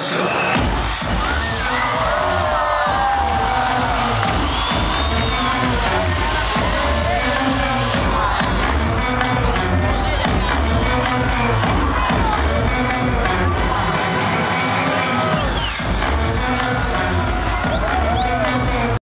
Yes.